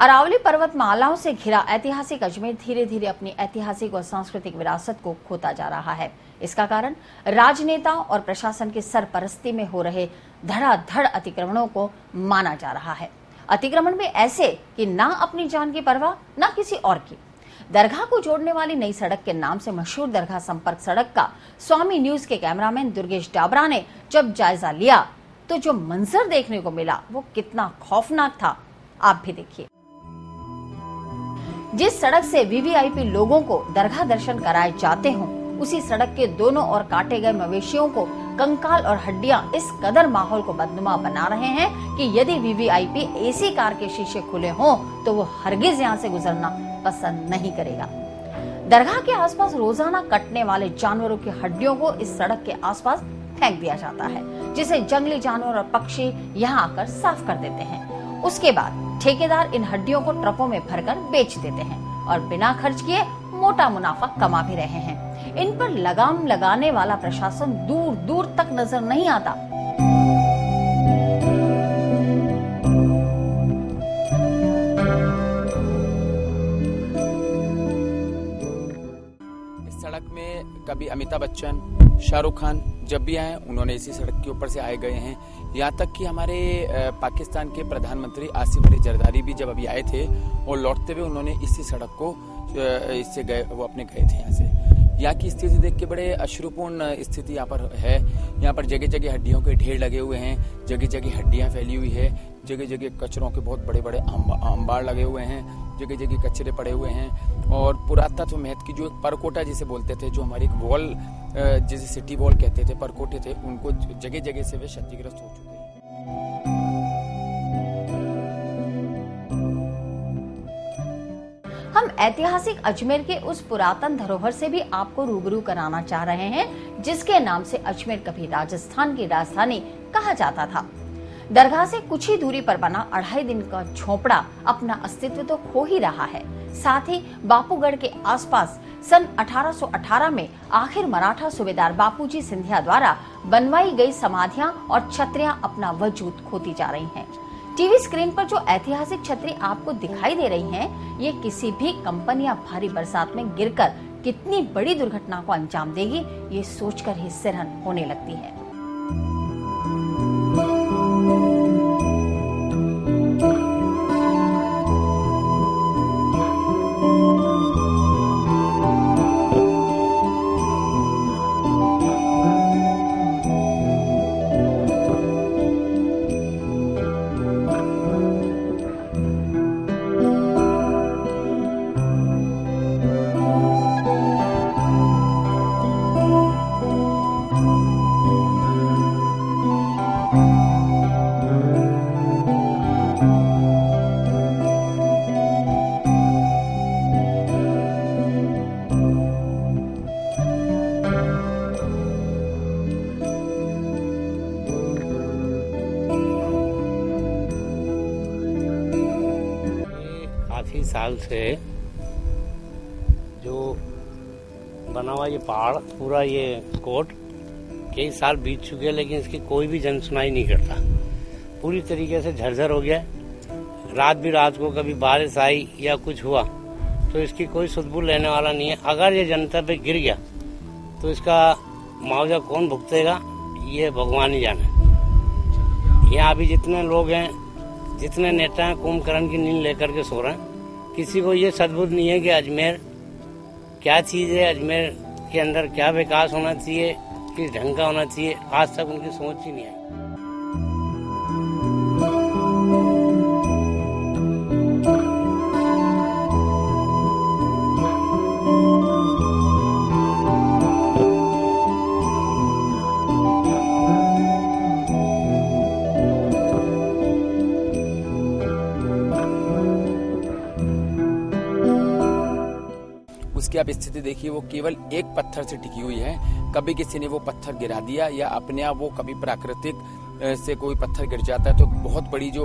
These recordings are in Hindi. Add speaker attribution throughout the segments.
Speaker 1: अरावली पर्वत मालाओं से घिरा ऐतिहासिक अजमेर धीरे धीरे अपनी ऐतिहासिक और सांस्कृतिक विरासत को खोता जा रहा है। इसका कारण राजनेताओं और प्रशासन की सरपरस्ती में हो रहे धड़ाधड़ अतिक्रमणों को माना जा रहा है। अतिक्रमण में ऐसे कि ना अपनी जान की परवाह, ना किसी और की। दरगाह को जोड़ने वाली नई सड़क के नाम से मशहूर दरगाह संपर्क सड़क का स्वामी न्यूज़ के कैमरामैन दुर्गेश डाबरा ने जब जायजा लिया तो जो मंजर देखने को मिला, वो कितना खौफनाक था। आप भी देखिए। जिस सड़क से वीवीआईपी लोगों को दरगाह दर्शन कराए जाते हों, उसी सड़क के दोनों ओर काटे गए मवेशियों को कंकाल और हड्डियाँ इस कदर माहौल को बदनुमा बना रहे हैं कि यदि वीवीआईपी एसी कार के शीशे खुले हों तो वो हरगिज यहाँ से गुजरना पसंद नहीं करेगा। दरगाह के आसपास रोज़ाना कटने वाले जानवरों की हड्डियों को इस सड़क के आसपास फेंक दिया जाता है, जिसे जंगली जानवर और पक्षी यहाँ आकर साफ़ कर देते हैं। उसके बाद ठेकेदार इन हड्डियों को ट्रकों में भरकर बेच देते हैं और बिना खर्च किए मोटा मुनाफा कमा भी रहे हैं। इन पर लगाम लगाने वाला प्रशासन दूर दूर तक नज़र नहीं आता।
Speaker 2: इस सड़क में कभी अमिताभ बच्चन, शाहरुख खान जब भी आए, उन्होंने इसी सड़क के ऊपर से आए गए हैं। यहाँ तक कि हमारे पाकिस्तान के प्रधानमंत्री आसिफ अली जरदारी भी जब अभी आए थे, और लौटते हुए उन्होंने इसी सड़क को इससे गए, वो अपने गए थे यहाँ से। यहाँ की स्थिति देख के बड़े अश्रुपूर्ण स्थिति यहाँ पर है। यहाँ पर जगह जगह हड्डियों के ढेर लगे हुए हैं जगह जगह हड्डियाँ फैली हुई है जगह जगह कचरों के बहुत बड़े बड़े अंबार लगे हुए हैं। जगह जगह कचरे पड़े हुए हैं और पुरातत्व महत्व की जो एक परकोटा जिसे बोलते थे, जो हमारी एक वॉल जिसे सिटी वॉल कहते थे, परकोटे थे, उनको जगह जगह से वे क्षतिग्रस्त हो चुके हैं।
Speaker 1: हम ऐतिहासिक अजमेर के उस पुरातन धरोहर से भी आपको रूबरू कराना चाह रहे हैं, जिसके नाम से अजमेर कभी राजस्थान की राजधानी कहा जाता था। दरगाह से कुछ ही दूरी पर बना अढ़ाई दिन का झोपड़ा अपना अस्तित्व तो खो ही रहा है साथ ही बापूगढ़ के आसपास सन 1818 में आखिर मराठा सूबेदार बापूजी सिंधिया द्वारा बनवाई गई समाधियाँ और छत्रियाँ अपना वजूद खोती जा रही हैं। टीवी स्क्रीन पर जो ऐतिहासिक छतरी आपको दिखाई दे रही हैं, ये किसी भी कंपनी या भारी बरसात में गिरकर कितनी बड़ी दुर्घटना को अंजाम देगी ये सोचकर ही सिरहन होने लगती है
Speaker 3: काफ़ी साल से जो बना हुआ ये पहाड़, पूरा ये कोट कई साल बीत चुके हैं, लेकिन इसकी कोई भी जन सुनाई नहीं करता। पूरी तरीके से झरझर हो गया रात भी रात को कभी बारिश आई या कुछ हुआ तो इसकी कोई सुदबुल लेने वाला नहीं है। अगर ये जनता पे गिर गया तो इसका मुआवजा कौन भुगतेगा, ये भगवान ही जाने। यहाँ अभी जितने लोग हैं, जितने नेता हैं, कुंभकर्ण की नींद लेकर के सो रहे हैं। किसी को ये सदबुद्ध नहीं है कि अजमेर क्या चीज़ है, अजमेर के अंदर क्या विकास होना चाहिए, किस ढंग का होना चाहिए, आज तक उनकी सोच ही नहीं आई।
Speaker 2: उसकी आप स्थिति देखिए, वो केवल एक पत्थर से टिकी हुई है। कभी किसी ने वो पत्थर गिरा दिया या अपने आप वो कभी प्राकृतिक से कोई पत्थर गिर जाता है तो बहुत बड़ी जो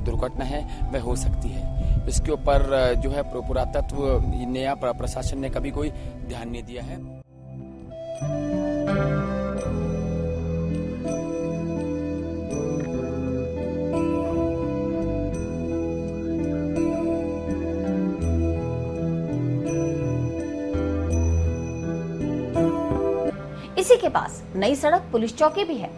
Speaker 2: दुर्घटना है, वह हो सकती है। इसके ऊपर जो है पुरातत्व ने या प्रशासन ने कभी कोई ध्यान नहीं दिया है।
Speaker 1: इसी के पास नई सड़क पुलिस चौकी भी है,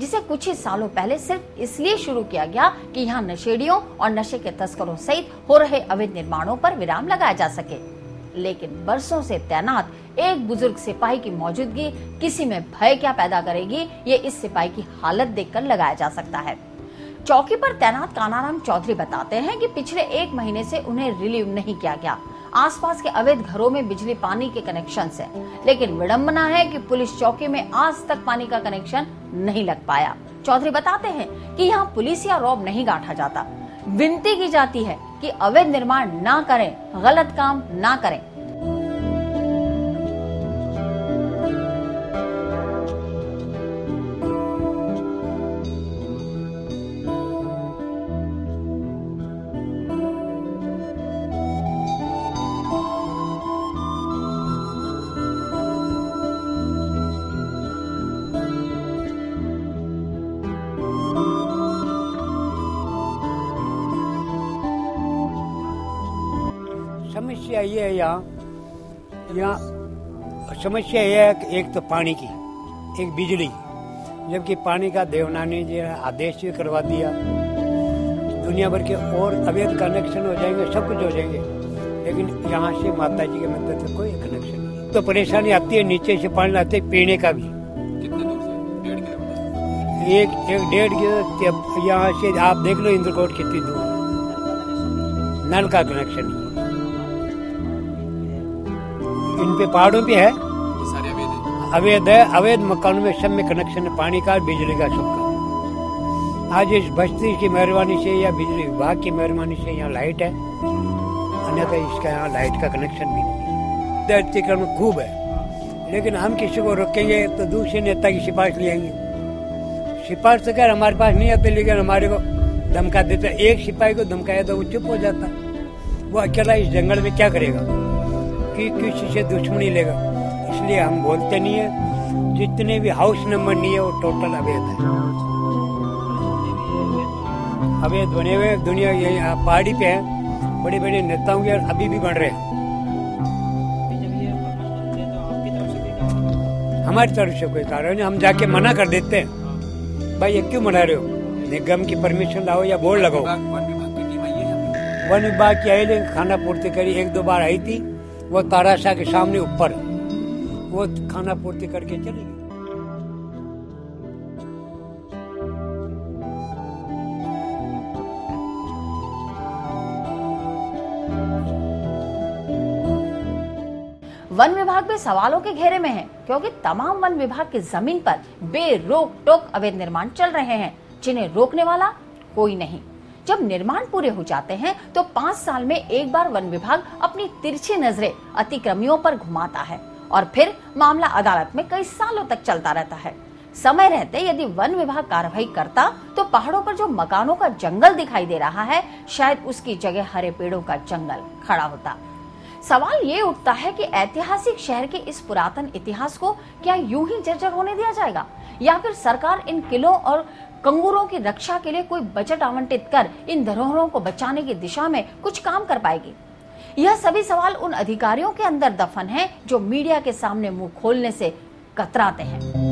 Speaker 1: जिसे कुछ ही सालों पहले सिर्फ़ इसलिए शुरू किया गया कि यहाँ नशेड़ियों और नशे के तस्करों सहित हो रहे अवैध निर्माणों पर विराम लगाया जा सके। लेकिन बरसों से तैनात एक बुज़ुर्ग सिपाही की मौजूदगी किसी में भय क्या पैदा करेगी, ये इस सिपाही की हालत देखकर लगाया जा सकता है। चौकी पर तैनात कानाराम चौधरी बताते हैं कि पिछले एक महीने से उन्हें रिलीव नहीं किया गया। आसपास के अवैध घरों में बिजली पानी के कनेक्शन है। लेकिन विडम्बना है कि पुलिस चौकी में आज तक पानी का कनेक्शन नहीं लग पाया। चौधरी बताते हैं कि यहाँ पुलिस या रॉब नहीं गाठा जाता। विनती की जाती है कि अवैध निर्माण ना करें, गलत काम ना करें।
Speaker 4: समस्या ये है यहाँ। यहाँ समस्या ये है कि एक तो पानी की एक बिजली। जबकि पानी का देवनानी जी ने आदेश भी करवा दिया। दुनिया भर के और अवैध कनेक्शन हो जाएँगे सब कुछ हो जाएँगे। लेकिन यहाँ से माता जी के मंदिर तक कोई कनेक्शन नहीं तो परेशानी आती है नीचे से पानी आते है पीने का भी।
Speaker 2: कितने दूर से? डेढ़ किलोमीटर।
Speaker 4: एक एक डेढ़ किलो यहाँ से आप देख लो इंद्रकोट कितनी दूर नल का कनेक्शन पे पहाड़ों पे है।
Speaker 2: अवैध
Speaker 4: अवैध है अवैध मकानों में सब में कनेक्शन है पानी का बिजली का सबका आज इस बस्ती की मेहरबानी से या बिजली विभाग की मेहरबानी से यहाँ लाइट है। अन्यथा इसका यहाँ लाइट का कनेक्शन भी नहीं अतिक्रमण खूब है। लेकिन हम किसी को रोकेंगे तो दूसरे नेता की सिफारिश लेंगे सिफारिश तो खैर हमारे पास नहीं आते लेकिन हमारे को धमका देते एक सिपाही को धमकाया तो वो चुप हो जाता। वो अकेला इस जंगल में क्या करेगा? कि किसी से दुश्मनी लेगा? इसलिए हम बोलते नहीं है। जितने भी हाउस नंबर नहीं है वो टोटल अवैध है। अवैध बने हुए दुनिया ये पहाड़ी पे है। बड़े बड़े नेताओं के अभी भी बन रहे हैं। हमारी तरफ़ से कोई कारण नहीं हम जाके मना कर देते हैं। भाई ये क्यों मना रहे हो? निगम की परमिशन लाओ या बोर्ड लगाओ।
Speaker 2: वन विभाग की टीम आई है
Speaker 4: वन विभाग की आई लेकिन खाना पूर्ति करी एक दो बार आई थी। वो ताराशाह के सामने ऊपर। वो खाना पूर्ति करके चली गई।
Speaker 1: वन विभाग भी सवालों के घेरे में है, क्योंकि तमाम वन विभाग की ज़मीन पर बेरोक टोक अवैध निर्माण चल रहे हैं। जिन्हें रोकने वाला कोई नहीं। जब निर्माण पूरे हो जाते हैं तो पाँच साल में एक बार वन विभाग अपनी तिरछी नज़रें अतिक्रमियों पर घुमाता है और फिर मामला अदालत में कई सालों तक चलता रहता है। समय रहते यदि वन विभाग कार्रवाई करता तो पहाड़ों पर जो मकानों का जंगल दिखाई दे रहा है, शायद उसकी जगह हरे पेड़ों का जंगल खड़ा होता। सवाल ये उठता है कि ऐतिहासिक शहर के इस पुरातन इतिहास को क्या यूँ ही जर्जर होने दिया जाएगा? या फिर सरकार इन किलों और कंगूरों की रक्षा के लिए कोई बजट आवंटित कर इन धरोहरों को बचाने की दिशा में कुछ काम कर पाएगी। यह सभी सवाल उन अधिकारियों के अंदर दफन है जो मीडिया के सामने मुँह खोलने से कतराते हैं।